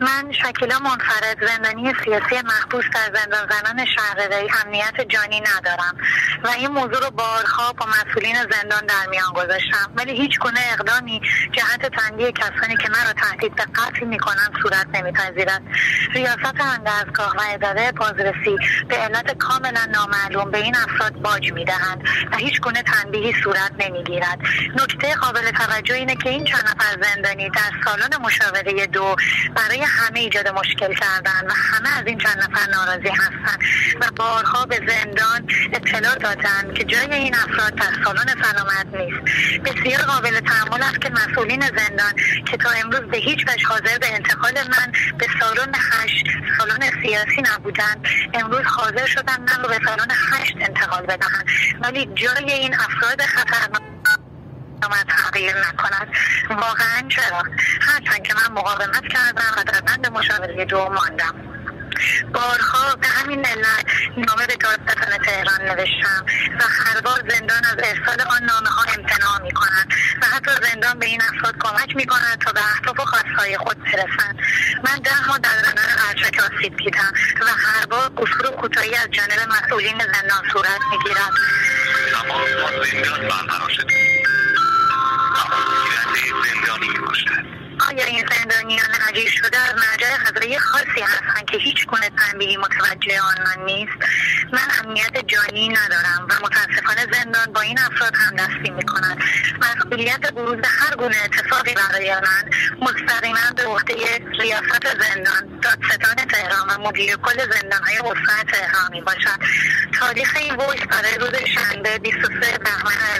من شکیلا منفرد زندانی سیاسی محبوس در زندان زنان شهرداری امنیت جانی ندارم و این موضوع رو بارها با مسئولین زندان در میان گذاشتم. ولی هیچ گونه اقدامی جهت تنبیه کسانی که مرا تهدید به قتل می‌کنند صورت نمیپذیرد. ریاست اندرزگاه و اداره بازرسی به علت کاملا نامعلوم به این افراد باج می‌دهند و هیچ گونه تنبیهی صورت نمی‌گیرد. نکته قابل توجه اینه که این چند نفر زندانی در سالن مشاوره دو برای همه ایجاد مشکل کردن و همه از این چند نفر ناراضی هستند و بارها به زندان اطلاع دادن که جای این افراد در سالن سلامت نیست. بسیار قابل تحمل است که مسئولین زندان که تا امروز به هیچ وجه حاضر به انتقال من به سالن هشت سالن سیاسی نبودند امروز حاضر شدن من رو به سالن هشت انتقال بدهند. ولی جای این افراد خطرناک تغییر نکند. واقعا چرا؟ هرچند که من مقاومت کردم و در بند مشاوره دو ماندم. بارها به همین علت نامه به دادستان تهران نوشتم و هر بار زندان از ارسال آن نامه ها امتناع می کند و حتی زندان به این افراد کمک می کند تا به اهداف و خواستهای خود برسند من ده ماه در زندان ارچک آسیب دیدم و هر بار قصور و کوتاهی از جانب مسئولین زندان صورت می‌گیرد. تماس با زندان آیا این زندانیان عجیب شده از مرجع قضایی خاصی هستند که هیچ گونه تنبیهی متوجه آنان نیست. من امنیت جانی ندارم و متاسفانه زندان با این افراد همدستی می‌کند مسئولیت بروز هر گونه اتفاقی برای من مستقیما به عهده ریاست زندان دادستان تهران و مدیر کل زندانهای استان تهران می باشد. تاریخ این ویس برای روز شنبه 23 بهمن 1400